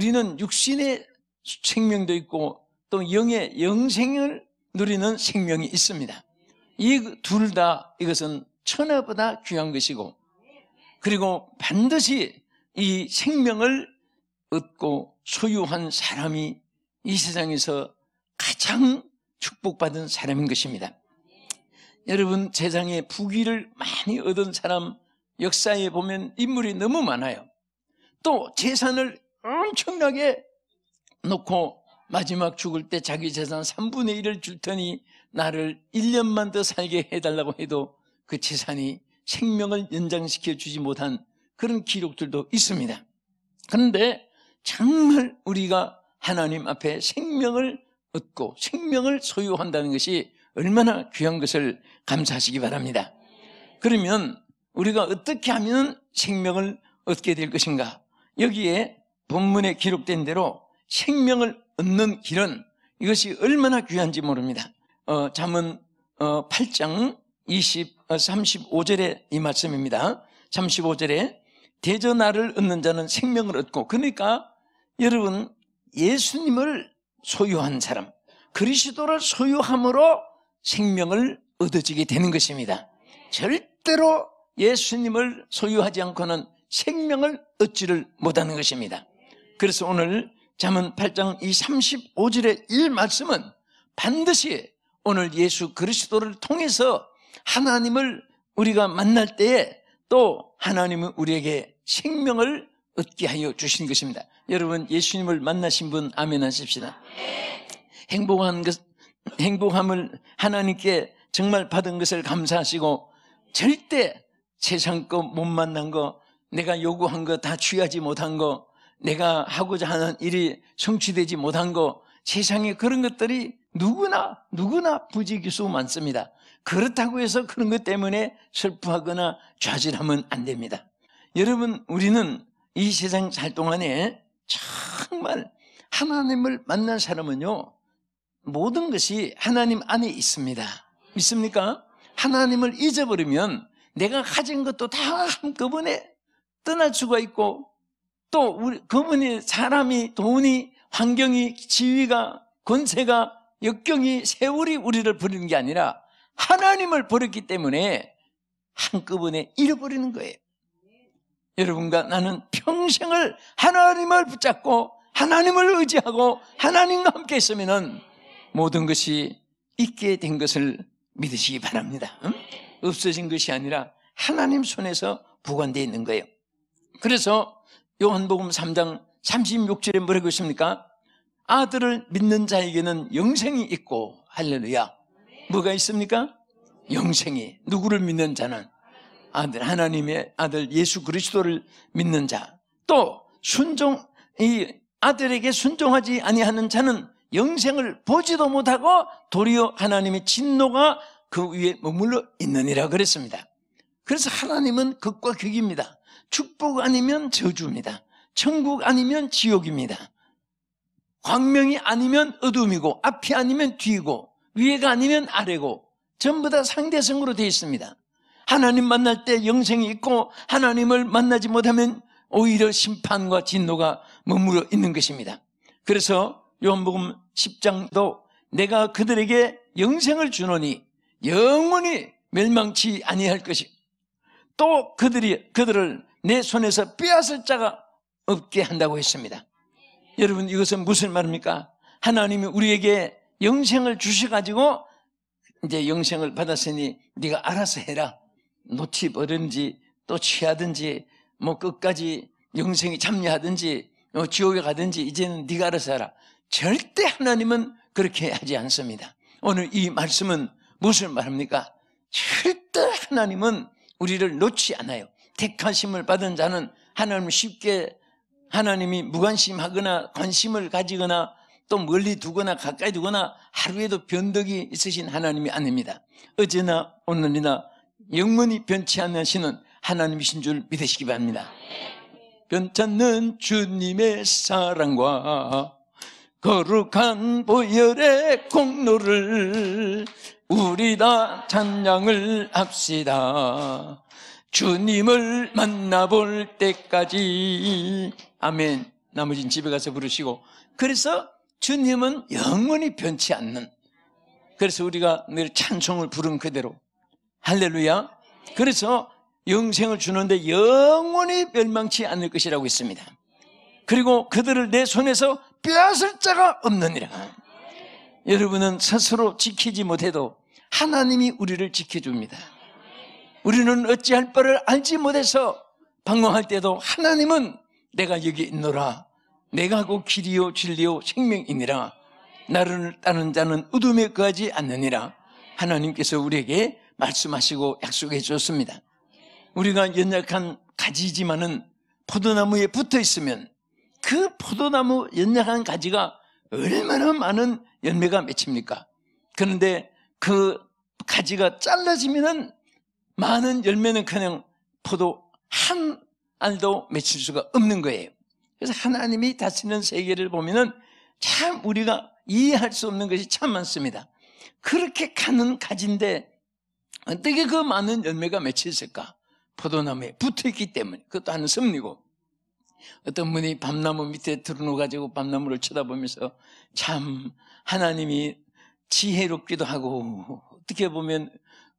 우리는 육신의 생명도 있고 또 영의 영생을 누리는 생명이 있습니다. 이 둘 다 이것은 천하보다 귀한 것이고 그리고 반드시 이 생명을 얻고 소유한 사람이 이 세상에서 가장 축복받은 사람인 것입니다. 여러분 세상에 부귀를 많이 얻은 사람 역사에 보면 인물이 너무 많아요. 또 재산을 엄청나게 놓고 마지막 죽을 때 자기 재산 3분의 1을 줄 테니 나를 1년만 더 살게 해달라고 해도 그 재산이 생명을 연장시켜 주지 못한 그런 기록들도 있습니다. 그런데 정말 우리가 하나님 앞에 생명을 얻고 생명을 소유한다는 것이 얼마나 귀한 것을 감사하시기 바랍니다. 그러면 우리가 어떻게 하면 생명을 얻게 될 것인가? 여기에 본문에 기록된 대로 생명을 얻는 길은 이것이 얼마나 귀한지 모릅니다. 어, 잠은 어, 8장 20, 어, 35절에 이 말씀입니다. 35절에 대전하를 얻는 자는 생명을 얻고 그러니까 여러분 예수님을 소유한 사람 그리스도를 소유함으로 생명을 얻어지게 되는 것입니다. 절대로 예수님을 소유하지 않고는 생명을 얻지를 못하는 것입니다. 그래서 오늘 잠언 8장 이 35절의 이 말씀은 반드시 오늘 예수 그리스도를 통해서 하나님을 우리가 만날 때에 또 하나님은 우리에게 생명을 얻게 하여 주신 것입니다. 여러분 예수님을 만나신 분 아멘 하십시다. 행복한 것, 행복함을 하나님께 정말 받은 것을 감사하시고 절대 세상 거 못 만난 거, 내가 요구한 거 다 취하지 못한 거, 내가 하고자 하는 일이 성취되지 못한 거, 세상에 그런 것들이 누구나, 누구나 부지기수 많습니다. 그렇다고 해서 그런 것 때문에 슬퍼하거나 좌절하면 안 됩니다. 여러분, 우리는 이 세상 살 동안에 정말 하나님을 만난 사람은요, 모든 것이 하나님 안에 있습니다. 믿습니까? 하나님을 잊어버리면 내가 가진 것도 다 한꺼번에 떠날 수가 있고 또 우리 그분이 사람이 돈이 환경이 지위가 권세가 역경이 세월이 우리를 버리는 게 아니라 하나님을 버렸기 때문에 한꺼번에 잃어버리는 거예요. 여러분과 나는 평생을 하나님을 붙잡고 하나님을 의지하고 하나님과 함께 있으면 모든 것이 있게 된 것을 믿으시기 바랍니다. 응? 없어진 것이 아니라 하나님 손에서 보관되어 있는 거예요. 그래서 요한복음 3장 36절에 뭐라고 있습니까? 아들을 믿는 자에게는 영생이 있고 할렐루야. 뭐가 있습니까? 영생이. 누구를 믿는 자는 아들 하나님의 아들 예수 그리스도를 믿는 자. 또 순종 이 아들에게 순종하지 아니하는 자는 영생을 보지도 못하고 도리어 하나님의 진노가 그 위에 머물러 있느니라 그랬습니다. 그래서 하나님은 극과 극입니다. 축복 아니면 저주입니다. 천국 아니면 지옥입니다. 광명이 아니면 어둠이고 앞이 아니면 뒤고 위에가 아니면 아래고 전부 다 상대성으로 되어 있습니다. 하나님 만날 때 영생이 있고 하나님을 만나지 못하면 오히려 심판과 진노가 머물러 있는 것입니다. 그래서 요한복음 10장도 내가 그들에게 영생을 주노니 영원히 멸망치 아니할 것이 또 그들이 그들을 내 손에서 빼앗을 자가 없게 한다고 했습니다. 여러분 이것은 무슨 말입니까? 하나님이 우리에게 영생을 주셔가지고 이제 영생을 받았으니 네가 알아서 해라. 놓치 버든지 또 취하든지 뭐 끝까지 영생이 참여하든지 뭐 지옥에 가든지 이제는 네가 알아서 해라. 절대 하나님은 그렇게 하지 않습니다. 오늘 이 말씀은 무슨 말입니까? 절대 하나님은 우리를 놓지 않아요. 택하심을 받은 자는 하나님을 쉽게 하나님이 무관심하거나 관심을 가지거나 또 멀리 두거나 가까이 두거나 하루에도 변덕이 있으신 하나님이 아닙니다. 어제나 오늘이나 영원히 변치 않으시는 하나님이신 줄 믿으시기 바랍니다. 변찮는 주님의 사랑과 거룩한 보혈의 공로를 우리 다 찬양을 합시다. 주님을 만나볼 때까지. 아멘. 나머지는 집에 가서 부르시고. 그래서 주님은 영원히 변치 않는. 그래서 우리가 늘 찬송을 부른 그대로. 할렐루야. 그래서 영생을 주는데 영원히 멸망치 않을 것이라고 했습니다. 그리고 그들을 내 손에서 빼앗을 자가 없느니라. 여러분은 스스로 지키지 못해도 하나님이 우리를 지켜줍니다 우리는 어찌할 바를 알지 못해서 방황할 때도 하나님은 내가 여기 있노라. 내가 곧 길이요 진리요 생명이니라. 나를 따는 자는 어둠에 거하지 않느니라. 하나님께서 우리에게 말씀하시고 약속해 주었습니다. 우리가 연약한 가지지만은 포도나무에 붙어 있으면 그 포도나무 연약한 가지가 얼마나 많은 열매가 맺힙니까? 그런데 그 가지가 잘라지면은 많은 열매는 그냥 포도 한 알도 맺힐 수가 없는 거예요. 그래서 하나님이 다스리는 세계를 보면은 참 우리가 이해할 수 없는 것이 참 많습니다. 그렇게 가는 가지인데 어떻게 그 많은 열매가 맺혔을까? 포도나무에 붙어 있기 때문에 그것도 하는 섭리고 어떤 분이 밤나무 밑에 들어놓아가지고 밤나무를 쳐다보면서 참 하나님이 지혜롭기도 하고 어떻게 보면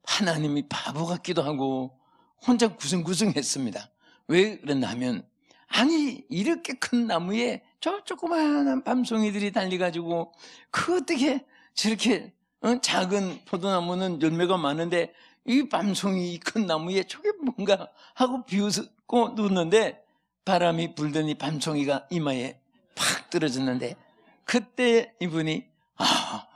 하나님이 바보 같기도 하고 혼자 구성구성했습니다. 왜 그랬나 하면 아니 이렇게 큰 나무에 저 조그마한 밤송이들이 달려가지고 그 어떻게 저렇게 어? 작은 포도나무는 열매가 많은데 이 밤송이 큰 나무에 저게 뭔가 하고 비웃고 누웠는데 바람이 불더니 밤송이가 이마에 팍 떨어졌는데 그때 이분이 아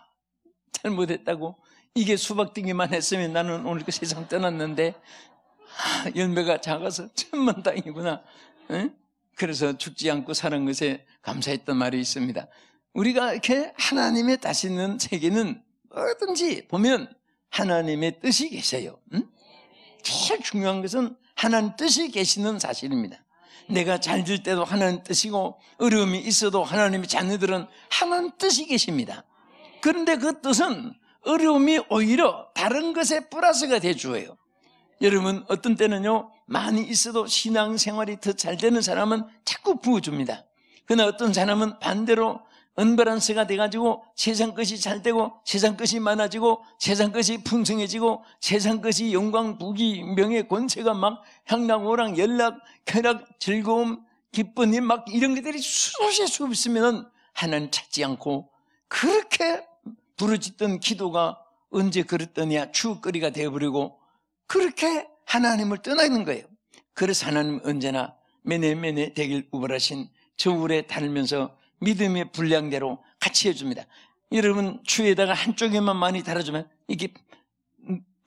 잘못했다고 이게 수박등이만 했으면 나는 오늘 그 세상 떠났는데 아, 열매가 작아서 천만다행이구나. 그래서 죽지 않고 사는 것에 감사했던 말이 있습니다. 우리가 이렇게 하나님의 다시는 세계는 뭐든지 보면 하나님의 뜻이 계세요. 응? 제일 중요한 것은 하나님 뜻이 계시는 사실입니다. 내가 잘 될 때도 하나님 뜻이고 어려움이 있어도 하나님의 자녀들은 하나님 뜻이 계십니다. 그런데 그 뜻은 어려움이 오히려 다른 것에 플러스가 돼 주어요. 여러분 어떤 때는요 많이 있어도 신앙생활이 더 잘 되는 사람은 자꾸 부어줍니다. 그러나 어떤 사람은 반대로 언밸런스가 돼가지고 세상 것이 잘 되고 세상 것이 많아지고 세상 것이 풍성해지고 세상 것이 영광, 부귀, 명예, 권세가 막 향락오랑 연락, 쾌락, 즐거움, 기쁨이 막 이런 것들이 수없이 수없 있으면 하나님 찾지 않고 그렇게 부르짖던 기도가 언제 그랬더냐 추억거리가 되어버리고 그렇게 하나님을 떠나는 거예요. 그래서 하나님 언제나 매네매네 되길 우발하신 저울에 달면서 믿음의 분량대로 같이 해줍니다. 여러분 추에다가 한쪽에만 많이 달아주면 이게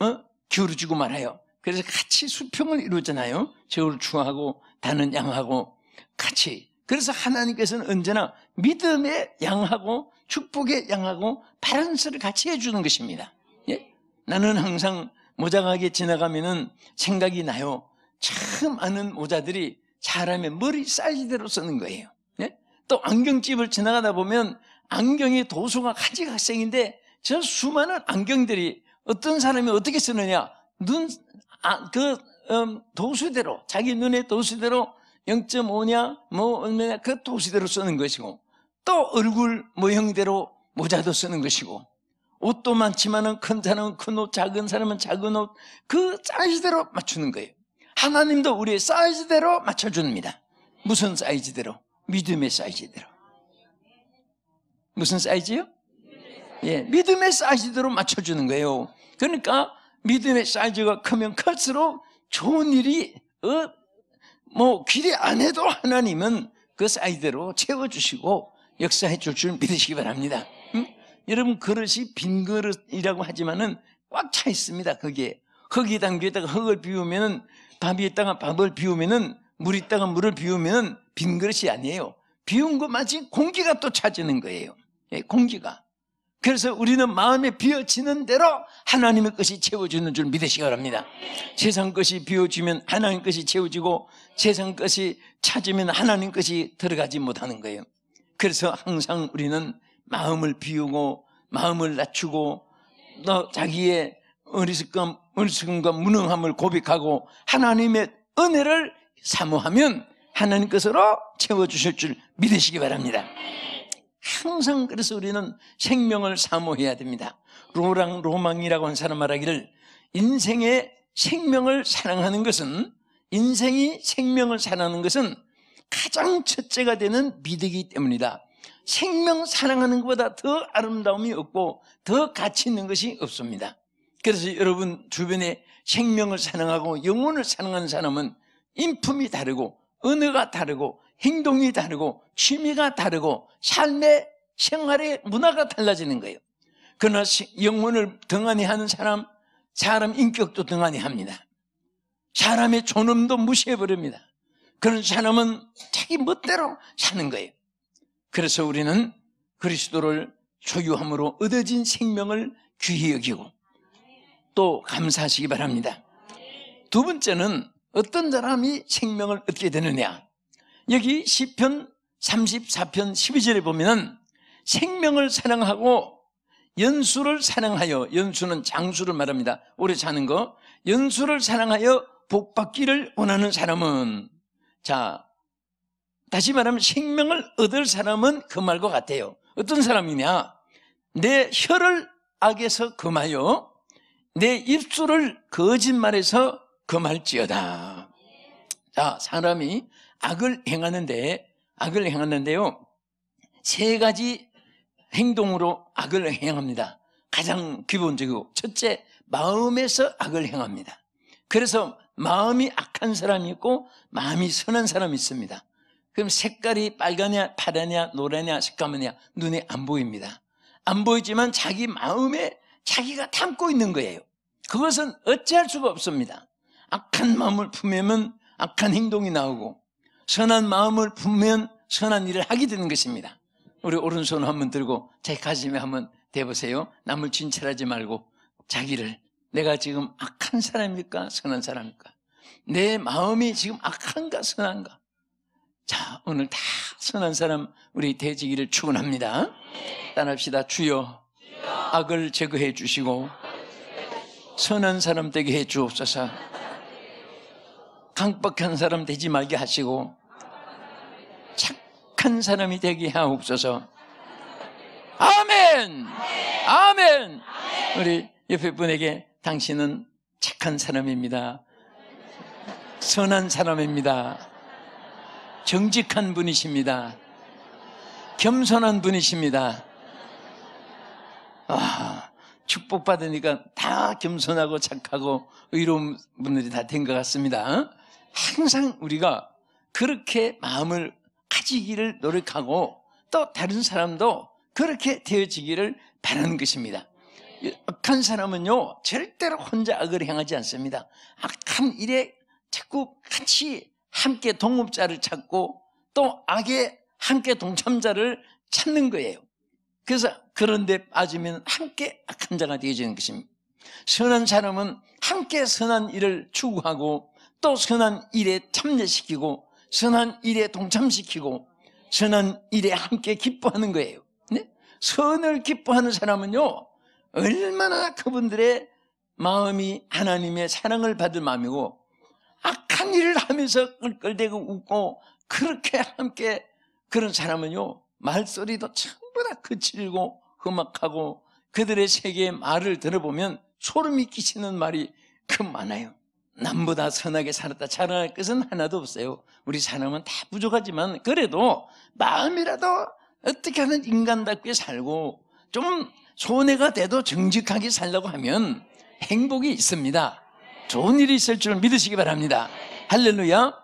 어? 기울어지고 말아요. 그래서 같이 수평을 이루잖아요. 저울 추하고 다는 양하고 같이. 그래서 하나님께서는 언제나 믿음의 양하고 축복의 양하고 바란스를 같이 해주는 것입니다. 예? 나는 항상 모자가게 지나가면은 생각이 나요. 참 많은 모자들이 사람의 머리 사이즈대로 쓰는 거예요. 예? 또 안경집을 지나가다 보면 안경의 도수가 가지각색인데 저 수많은 안경들이 어떤 사람이 어떻게 쓰느냐 눈, 아, 그, 음, 도수대로 자기 눈의 도수대로 0.5냐 뭐 얼마냐 그 도수대로 쓰는 것이고 또 얼굴 모형대로 모자도 쓰는 것이고 옷도 많지만은 큰 사람은 큰 옷, 작은 사람은 작은 옷, 그 사이즈대로 맞추는 거예요. 하나님도 우리의 사이즈대로 맞춰줍니다. 무슨 사이즈대로? 믿음의 사이즈대로. 무슨 사이즈요? 예, 믿음의 사이즈대로 맞춰주는 거예요. 그러니까 믿음의 사이즈가 크면 클수록 좋은 일이 어, 뭐 기대 안 해도 하나님은 그 사이즈대로 채워주시고 역사해 줄 줄 믿으시기 바랍니다. 응? 여러분 그릇이 빈 그릇이라고 하지만은 꽉 차 있습니다. 거기에 흙이 담겨있다가 흙을 비우면은 밥이 있다가 밥을 비우면은 물 있다가 물을 비우면은 빈 그릇이 아니에요. 비운 것 마치 공기가 또 차지는 거예요. 예, 공기가. 그래서 우리는 마음에 비어지는 대로 하나님의 것이 채워주는 줄 믿으시기 바랍니다. 세상 것이 비워지면 하나님 것이 채워지고 세상 것이 찾으면 하나님 것이 들어가지 못하는 거예요. 그래서 항상 우리는 마음을 비우고 마음을 낮추고 또 자기의 어리석음, 어리석음과 무능함을 고백하고 하나님의 은혜를 사모하면 하나님 것으로 채워주실 줄 믿으시기 바랍니다. 항상 그래서 우리는 생명을 사모해야 됩니다. 로랑 로망이라고 한 사람 말하기를 인생의 생명을 사랑하는 것은 인생이 생명을 사랑하는 것은 가장 첫째가 되는 믿음이기 때문이다. 생명 사랑하는 것보다 더 아름다움이 없고 더 가치 있는 것이 없습니다. 그래서 여러분 주변에 생명을 사랑하고 영혼을 사랑하는 사람은 인품이 다르고 언어가 다르고 행동이 다르고 취미가 다르고 삶의 생활의 문화가 달라지는 거예요. 그러나 영혼을 등한히 하는 사람, 사람 인격도 등한히 합니다. 사람의 존엄도 무시해버립니다. 그런 사람은 자기 멋대로 사는 거예요. 그래서 우리는 그리스도를 소유함으로 얻어진 생명을 귀히 여기고 또 감사하시기 바랍니다. 두 번째는 어떤 사람이 생명을 얻게 되느냐? 여기 시편 34편 12절에 보면은 생명을 사랑하고 연수를 사랑하여 연수는 장수를 말합니다. 오래 사는 거. 연수를 사랑하여 복 받기를 원하는 사람은 자 다시 말하면 생명을 얻을 사람은 금할 것 같아요. 어떤 사람이냐? 내 혀를 악에서 금하여 내 입술을 거짓말에서 금할지어다. 자, 사람이 악을 행하는데 악을 행하는데요. 세 가지 행동으로 악을 행합니다. 가장 기본적이고 첫째 마음에서 악을 행합니다. 그래서 마음이 악한 사람이 있고 마음이 선한 사람이 있습니다. 그럼 색깔이 빨가냐, 파라냐, 노래냐, 색감이냐 눈에 안 보입니다. 안 보이지만 자기 마음에 자기가 담고 있는 거예요. 그것은 어찌할 수가 없습니다. 악한 마음을 품으면 악한 행동이 나오고 선한 마음을 품으면 선한 일을 하게 되는 것입니다. 우리 오른손 한번 들고 자기 가슴에 한번 대보세요. 남을 진찰하지 말고 자기를 내가 지금 악한 사람일까 선한 사람일까 내 마음이 지금 악한가 선한가 자, 오늘 다 선한 사람 우리 되지기를 축원합니다. 따라합시다. 주여, 악을 제거해 주시고 선한 사람 되게 해 주옵소서. 강박한 사람 되지 말게 하시고 착한 사람이 되게 하옵소서. 아멘. 아멘. 우리 옆에 분에게 당신은 착한 사람입니다. 선한 사람입니다. 정직한 분이십니다. 겸손한 분이십니다. 아, 축복받으니까 다 겸손하고 착하고 의로운 분들이 다 된 것 같습니다. 항상 우리가 그렇게 마음을 가지기를 노력하고 또 다른 사람도 그렇게 되어지기를 바라는 것입니다. 악한 사람은요, 절대로 혼자 악을 행하지 않습니다. 악한 일에 자꾸 같이 함께 동업자를 찾고 또 악의 함께 동참자를 찾는 거예요. 그래서 그런데 빠지면 함께 악한 자가 되어지는 것입니다. 선한 사람은 함께 선한 일을 추구하고 또 선한 일에 참여시키고 선한 일에 동참시키고 선한 일에 함께 기뻐하는 거예요. 네? 선을 기뻐하는 사람은요, 얼마나 그분들의 마음이 하나님의 사랑을 받을 마음이고 악한 일을 하면서 끌끌대고 웃고 그렇게 함께 그런 사람은요 말소리도 전부 다 거칠고 험악하고 그들의 세계의 말을 들어보면 소름이 끼치는 말이 그 많아요. 남보다 선하게 살았다 자랑할 것은 하나도 없어요. 우리 사람은 다 부족하지만 그래도 마음이라도 어떻게 하는 인간답게 살고 좀 손해가 돼도 정직하게 살려고 하면 행복이 있습니다. 좋은 일이 있을 줄 믿으시기 바랍니다. 할렐루야.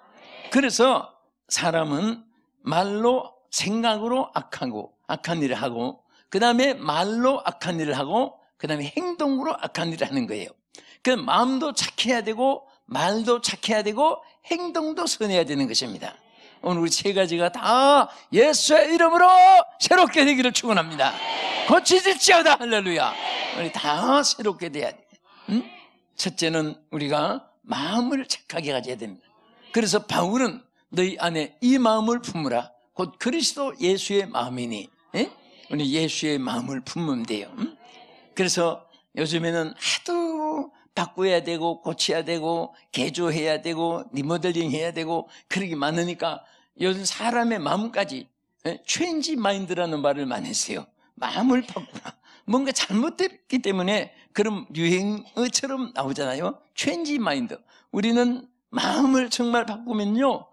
그래서 사람은 말로 생각으로 악하고 악한 일을 하고 그 다음에 말로 악한 일을 하고 그 다음에 행동으로 악한 일을 하는 거예요. 그 마음도 착해야 되고 말도 착해야 되고 행동도 선해야 되는 것입니다. 오늘 우리 세 가지가 다 예수의 이름으로 새롭게 되기를 축원합니다. 고치질지어다 할렐루야. 우리 다 새롭게 돼야 돼. 응? 첫째는 우리가 마음을 착하게 가져야 됩니다. 그래서 바울은 너희 안에 이 마음을 품으라. 곧 그리스도 예수의 마음이니. 예? 우리 예수의 마음을 품으면 돼요. 음? 그래서 요즘에는 하도 바꿔야 되고 고쳐야 되고 개조해야 되고 리모델링 해야 되고 그러기 많으니까 요즘 사람의 마음까지 change mind라는 말을 많이 했어요. 마음을 바꾸라. 뭔가 잘못됐기 때문에 그런 유행어처럼 나오잖아요. change mind. 우리는 마음을 정말 바꾸면요.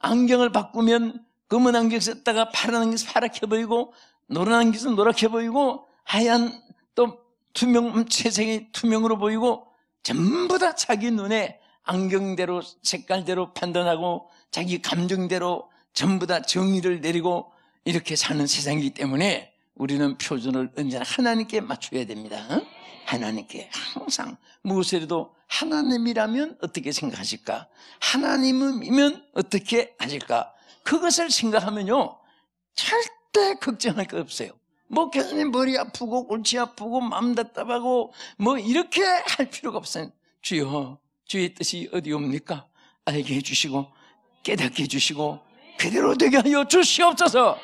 안경을 바꾸면 검은 안경 썼다가 파란 안경 파랗게 보이고 노란 안경 써 노랗게 보이고 하얀 또 투명 채색이 투명으로 보이고 전부 다 자기 눈에 안경대로 색깔대로 판단하고 자기 감정대로 전부 다 정의를 내리고 이렇게 사는 세상이기 때문에 우리는 표준을 언제나 하나님께 맞춰야 됩니다. 하나님께 항상 무엇이라도 하나님이라면 어떻게 생각하실까? 하나님이면 어떻게 하실까? 그것을 생각하면요 절대 걱정할 거 없어요. 뭐 교수님 머리 아프고 골치 아프고 마음 답답하고 뭐 이렇게 할 필요가 없어요. 주여 주의 뜻이 어디 옵니까? 알게 해주시고 깨닫게 해주시고 그대로 되게 하여 주시옵소서.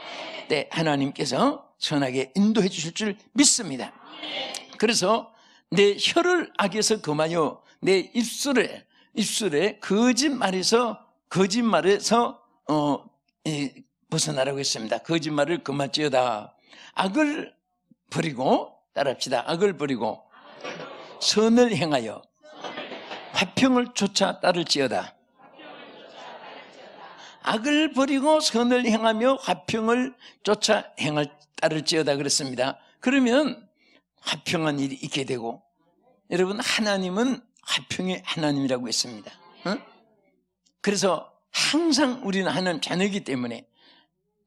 네, 하나님께서 선하게 인도해 주실 줄 믿습니다. 그래서 내 혀를 악에서 금하여 내 입술에 입술에 거짓말에서 거짓말에서 어 예, 벗어나라고 했습니다. 거짓말을 금할지어다. 악을 버리고 따라합시다. 악을 버리고 선을 행하여 화평을 쫓아 따를지어다. 악을 버리고 선을 행하며 화평을 쫓아 행할 따를지어다 그랬습니다. 그러면 화평한 일이 있게 되고 여러분 하나님은 화평의 하나님이라고 했습니다. 어? 그래서 항상 우리는 하나님 자녀이기 때문에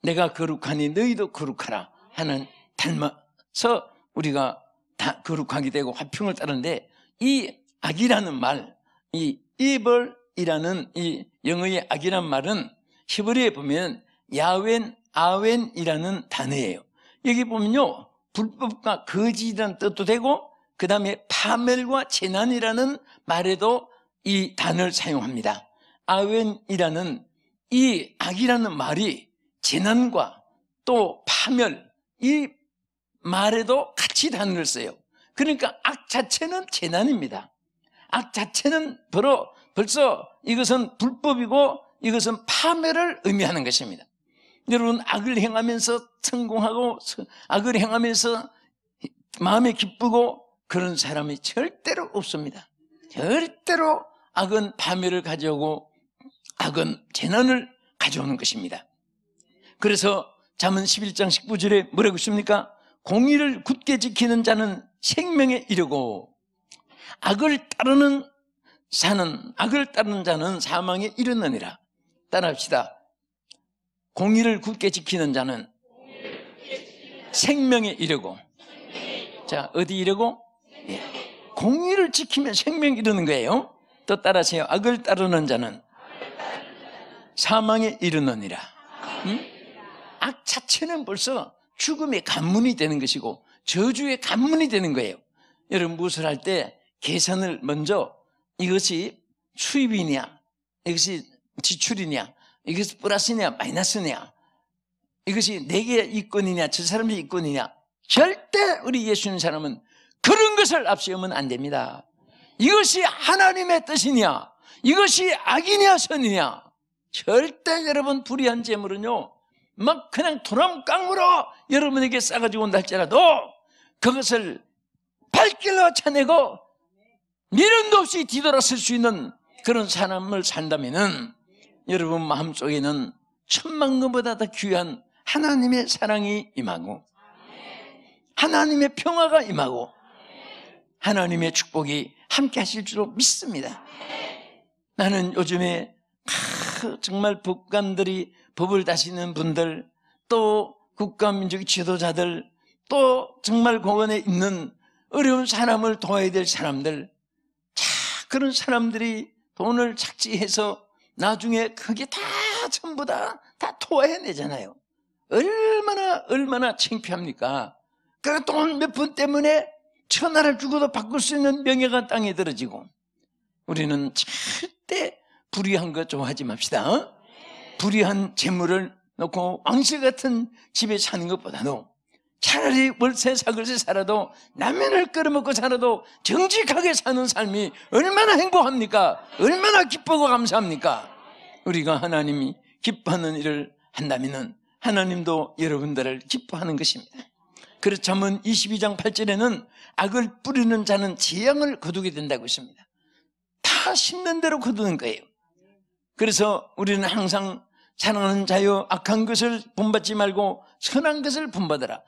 내가 거룩하니 너희도 거룩하라 하는 닮아서 우리가 다 거룩하게 되고 화평을 따르는데 이 악이라는 말, 이 이벌이라는 이 영어의 악이란 말은 히브리에 보면 야웬 아웬이라는 단어예요. 여기 보면요 불법과 거짓이라는 뜻도 되고 그 다음에 파멸과 재난이라는 말에도 이 단어를 사용합니다. 아웬이라는 이 악이라는 말이 재난과 또 파멸 이 말에도 같이 단어를 써요. 그러니까 악 자체는 재난입니다. 악 자체는 바로 벌써 이것은 불법이고 이것은 파멸을 의미하는 것입니다. 여러분 악을 행하면서 성공하고 악을 행하면서 마음에 기쁘고 그런 사람이 절대로 없습니다. 절대로 악은 파멸을 가져오고 악은 재난을 가져오는 것입니다. 그래서 잠언 11장 19절에 뭐라고 있습니까? 공의를 굳게 지키는 자는 생명에 이르고 악을 따르는 자는 악을 따르는 자는 사망에 이르느니라. 따라합시다. 공의를 굳게 지키는 자는 생명에 이르고 자 어디 이르고 예. 공의를 지키면 생명에 이르는 거예요. 또 따라하세요. 악을 따르는 자는 사망에 이르느니라. 응? 악 자체는 벌써 죽음의 간문이 되는 것이고 저주의 간문이 되는 거예요. 여러분 무엇을 할 때 계산을 먼저 이것이 수입이냐 이것이 지출이냐 이것이 플러스냐 마이너스냐 이것이 내게 이권이냐 저 사람의 이권이냐 절대 우리 예수님 사람은 그런 것을 앞세우면 안 됩니다. 이것이 하나님의 뜻이냐 이것이 악이냐 선이냐 절대 여러분 불의한 재물은요 막 그냥 도람깡으로 여러분에게 싸가지고 온다 할지라도 그것을 발길로 차내고 미련도 없이 뒤돌아설 수 있는 그런 사람을 산다면은 여러분 마음속에는 천만 것보다 더 귀한 하나님의 사랑이 임하고 하나님의 평화가 임하고 하나님의 축복이 함께 하실 줄로 믿습니다. 나는 요즘에 정말 법관들이 법을 다시는 분들 또 국가민주주의 지도자들 또 정말 공원에 있는 어려운 사람을 도와야 될 사람들 자 그런 사람들이 돈을 착지해서 나중에 그게 다 전부 다, 다 토해내잖아요. 얼마나, 얼마나 창피합니까? 그 돈 몇 푼 때문에 천하를 주고도 바꿀 수 있는 명예가 땅에 들어지고 우리는 절대 불의한 거 좋아하지 맙시다. 어? 불의한 재물을 놓고 왕실 같은 집에 사는 것보다도 차라리 월세 사글세 살아도 라면을 끓여먹고 살아도 정직하게 사는 삶이 얼마나 행복합니까? 얼마나 기쁘고 감사합니까? 우리가 하나님이 기뻐하는 일을 한다면 하나님도 여러분들을 기뻐하는 것입니다. 잠언 22장 8절에는 악을 뿌리는 자는 재앙을 거두게 된다고 했습니다. 다 심는 대로 거두는 거예요. 그래서 우리는 항상 사랑하는 자여 악한 것을 본받지 말고 선한 것을 본받아라.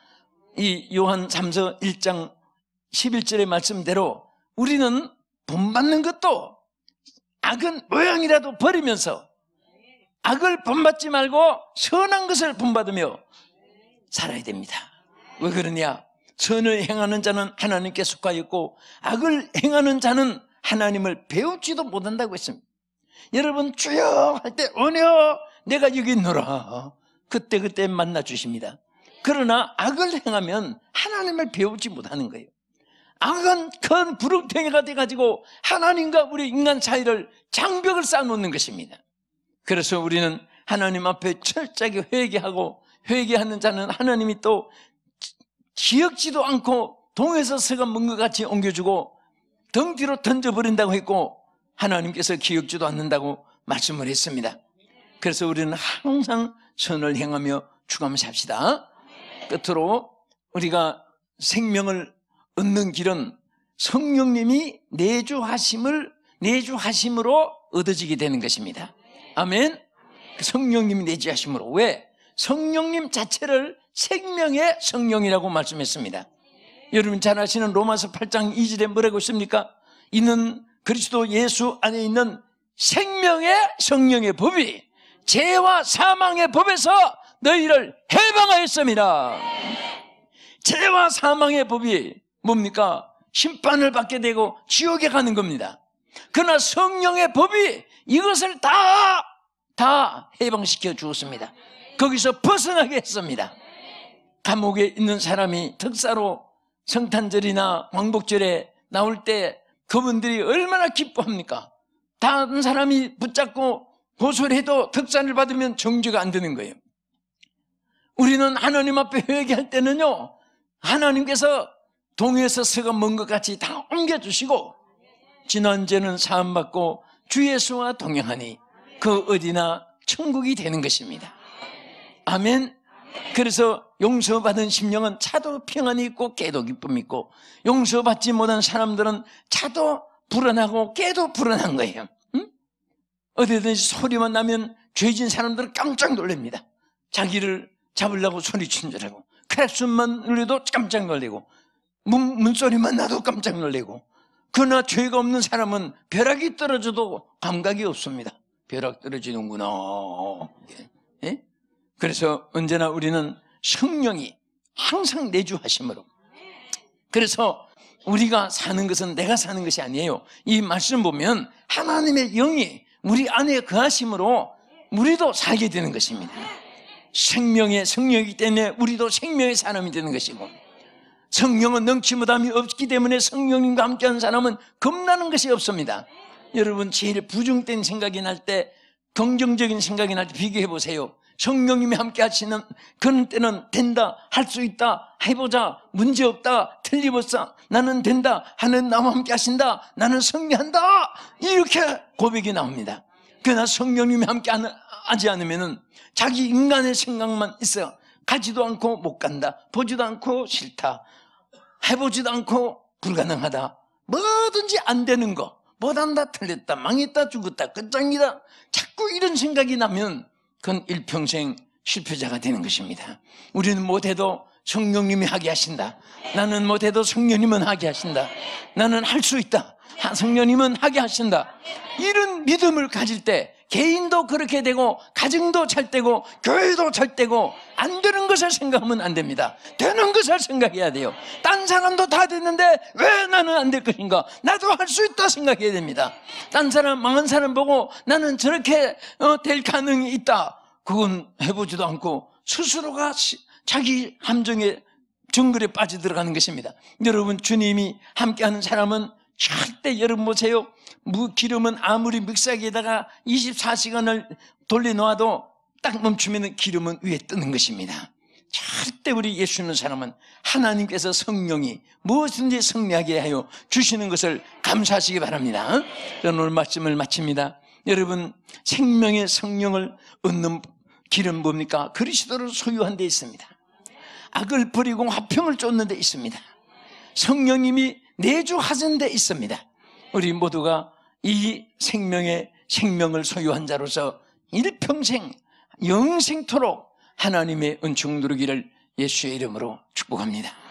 이 요한 3서 1장 11절의 말씀대로 우리는 본받는 것도 악은 모양이라도 버리면서 악을 본받지 말고 선한 것을 본받으며 살아야 됩니다. 왜 그러냐? 선을 행하는 자는 하나님께 속하였고 악을 행하는 자는 하나님을 배우지도 못한다고 했습니다. 여러분 주여 할 때 은혜여 내가 여기 있노라 그때 그때 만나 주십니다. 그러나 악을 행하면 하나님을 배우지 못하는 거예요. 악은 큰 부릉탱이가 돼가지고 하나님과 우리 인간 사이를 장벽을 쌓아놓는 것입니다. 그래서 우리는 하나님 앞에 철저하게 회개하고 회개하는 자는 하나님이 또 기억지도 않고 동에서 서가 먼것 같이 옮겨주고 등 뒤로 던져버린다고 했고 하나님께서 기억지도 않는다고 말씀을 했습니다. 그래서 우리는 항상 선을 행하며 주감을 삽시다. 끝으로 우리가 생명을 얻는 길은 성령님이 내주하심을 내주하심으로 얻어지게 되는 것입니다. 아멘. 성령님이 내주하심으로 왜? 성령님 자체를 생명의 성령이라고 말씀했습니다. 여러분 잘 아시는 로마서 8장 2절에 뭐라고 있습니까? 이는 그리스도 예수 안에 있는 생명의 성령의 법이 죄와 사망의 법에서 너희를 해방하였습니다. 죄와 사망의 법이 뭡니까? 심판을 받게 되고 지옥에 가는 겁니다. 그러나 성령의 법이 이것을 다, 다 해방시켜 주었습니다. 거기서 벗어나게 했습니다. 감옥에 있는 사람이 특사로 성탄절이나 왕복절에 나올 때 그분들이 얼마나 기뻐합니까? 다른 사람이 붙잡고 고소를 해도 특사를 받으면 정죄가 안 되는 거예요. 우리는 하나님 앞에 회개할 때는요, 하나님께서 동에서 서가 먼 것 같이 다 옮겨주시고, 지난 죄는 사함받고 주 예수와 동행하니 그 어디나 천국이 되는 것입니다. 아멘. 그래서 용서받은 심령은 차도 평안이 있고 깨도 기쁨이 있고 용서받지 못한 사람들은 차도 불안하고 깨도 불안한 거예요. 응? 어디든지 소리만 나면 죄진 사람들은 깜짝 놀랍니다. 자기를 잡으려고 소리친 줄 알고 크랩슨만 울려도 깜짝 놀래고 문, 문소리만 나도 깜짝 놀래고 그러나 죄가 없는 사람은 벼락이 떨어져도 감각이 없습니다. 벼락 떨어지는구나. 예? 그래서 언제나 우리는 성령이 항상 내주하심으로. 그래서 우리가 사는 것은 내가 사는 것이 아니에요. 이 말씀 보면 하나님의 영이 우리 안에 거하심으로 우리도 살게 되는 것입니다. 생명의 성령이기 때문에 우리도 생명의 사람이 되는 것이고 성령은 넘치 무담이 없기 때문에 성령님과 함께하는 사람은 겁나는 것이 없습니다. 여러분 제일 부정된 생각이 날 때 긍정적인 생각이 날 때 비교해 보세요. 성령님이 함께 하시는 그런 때는 된다, 할 수 있다, 해보자, 문제 없다, 틀림없어, 나는 된다, 하는 나와 함께 하신다, 나는 승리한다. 이렇게 고백이 나옵니다. 그러나 성령님이 함께 하지 않으면 자기 인간의 생각만 있어. 가지도 않고 못 간다. 보지도 않고 싫다. 해보지도 않고 불가능하다. 뭐든지 안 되는 거. 못한다, 틀렸다, 망했다, 죽었다, 끝장이다. 자꾸 이런 생각이 나면 그건 일평생 실패자가 되는 것입니다. 우리는 못해도 성령님이 하게 하신다. 나는 못해도 성령님은 하게 하신다. 나는 할 수 있다. 성령님은 하게 하신다. 이런 믿음을 가질 때 개인도 그렇게 되고 가정도 잘 되고 교회도 잘 되고 안 되는 것을 생각하면 안 됩니다. 되는 것을 생각해야 돼요. 딴 사람도 다 됐는데 왜 나는 안 될 것인가? 나도 할 수 있다 생각해야 됩니다. 딴 사람 망한 사람 보고 나는 저렇게 어, 될 가능이 있다. 그건 해보지도 않고 스스로가 자기 함정에 정글에 빠져 들어가는 것입니다. 여러분 주님이 함께하는 사람은 절대 여러분 보세요. 무 기름은 아무리 믹사기에다가 24시간을 돌려놓아도 딱 멈추면 기름은 위에 뜨는 것입니다. 절대 우리 예수 믿는 사람은 하나님께서 성령이 무엇든지 승리하게 하여 주시는 것을 감사하시기 바랍니다. 저는 오늘 말씀을 마칩니다. 여러분 생명의 성령을 얻는 길은 뭡니까? 그리스도를 소유한 데 있습니다. 악을 버리고 화평을 쫓는 데 있습니다. 성령님이 내주하신 데 있습니다. 우리 모두가 이 생명의 생명을 소유한 자로서 일평생 영생토록 하나님의 은총 누리기를 예수의 이름으로 축복합니다.